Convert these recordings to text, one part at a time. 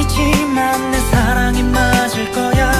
시간이 지만 내 사랑이 맞을 거야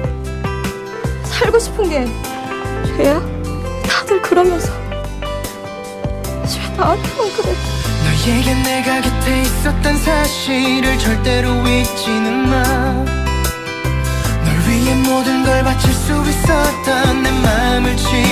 살고 싶은 게 죄야? 다들 그러면서 왜 나한테만 그래? 너에게 내가 곁에 있었던 사실을 절대로 잊지는 마. 널 위해 모든 걸 바칠 수 있었던 내 마음을 마.